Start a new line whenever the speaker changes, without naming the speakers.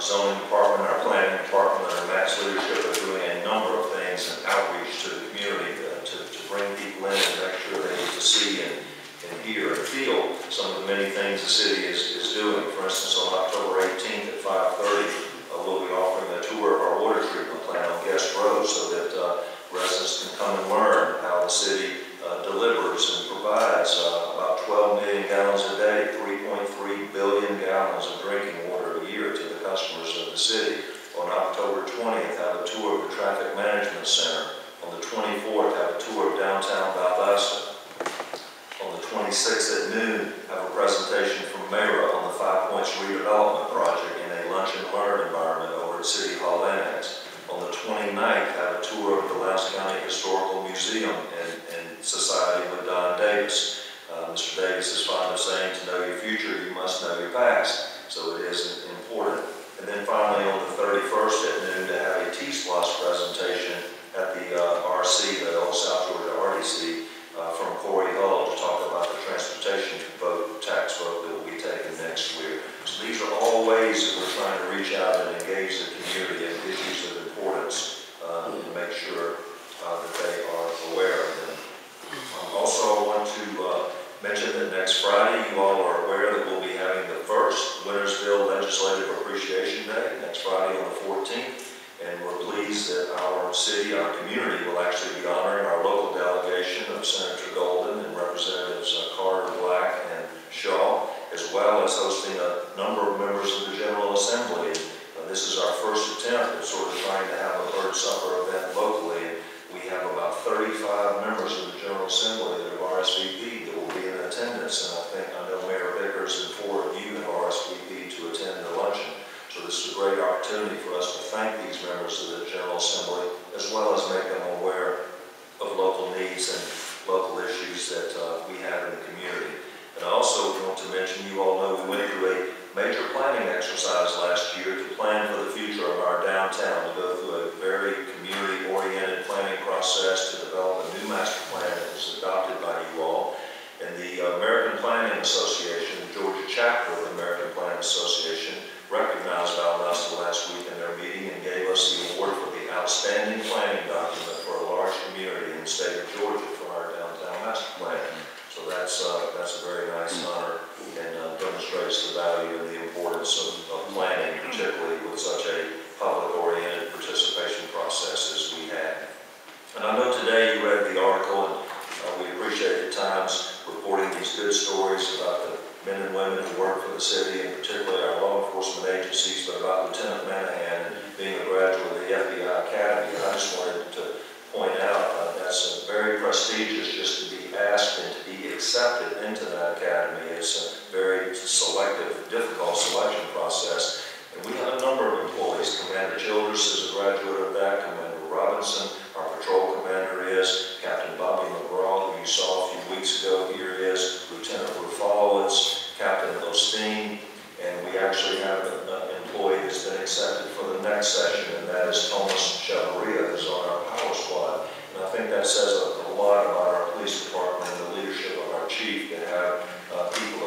zoning department, our planning department, under Matt's leadership are doing a number of things and outreach to the community uh, to, to bring people in and make sure they get to see and, and hear and feel some of the many things the city is, is doing. For instance, on October 18th at 5:30, uh, we'll be offering a tour of our water treatment plant on Guest Road so that uh, residents can come and learn how the city uh, delivers and provides uh, about 12 million gallons a day, 3.3 billion gallons of drinking water a year to the customers of the city. On October 20th, have a tour of the Traffic Management Center. On the 24th, have a tour of downtown Valdosta. On the 26th at noon, have a presentation from Mayra on the Five Points redevelopment project in a lunch and learn environment over at City Hall Annex. On the 29th, have a tour of the Lowndes County Historical Museum and, and Society with Don Davis. Uh, Mr. Davis is fond of saying, to know your future, you must know your past. So it is important. And then finally, on the 31st at noon, to have a T-SPLOS presentation at the uh, RC, the Old South Georgia RDC, uh, from Corey Hull to talk about the transportation vote, tax vote that will be taken next year. So these are all ways that we're trying to reach out and engage the community in issues of importance uh, and make sure uh, that they are aware of them. Um, Also, I want to uh, mention that next Friday, you all are aware that we'll be having the first Winnersville Legislative Appreciation Day, next Friday on the 14th. And we're pleased that our city, our community will actually be honoring our local delegation of Senator Golden and Representatives uh, Carter, Black, and Shaw, as well as hosting a number of members of the General Assembly. Uh, This is our first attempt at sort of trying to have a bird supper event locally. We have about 35 members of the General Assembly that have RSVP that will be in attendance, and I think, I know Mayor Vickers and four of you have RSVP to attend the luncheon. So this is a great opportunity for us to thank these members of the General Assembly, as well as make them aware of local needs and local issues that uh, we have in the community. And I also want to mention, you all know we went through a major planning exercise last year to plan for the future of our downtown, to go through a very community-oriented planning process to develop a new master plan that was adopted by you all. And the American Planning Association, the Georgia chapter of the American Planning Association, recognized Valdosta last week in their meeting and gave us the award for the outstanding planning document for a large community in the state of Georgia for our downtown master plan. So that's, uh, that's a very nice honor and uh, demonstrates the value and the importance of, of planning, particularly with such a public-oriented participation process as we had. And I know today you read the article, and uh, we appreciate the Times reporting these good stories about the men and women who work for the city, and particularly our law enforcement agencies, but about Lieutenant Manahan and being a graduate of the FBI Academy. And I just wanted to point out uh, that's uh, very prestigious just to be asked and to be accepted into that academy. It's a very selective, difficult selection process. And we have a number of employees. Commander Childress is a graduate of that, Commander Robinson, our patrol commander is, Captain Bobby McGraw, who you saw a few weeks ago, here is, Lieutenant Rufalowitz, Captain Osteen, and we actually have an employee that's been accepted for the next session, and that is Thomas Chavaria, who's on our power squad. And I think that says chief to have uh, people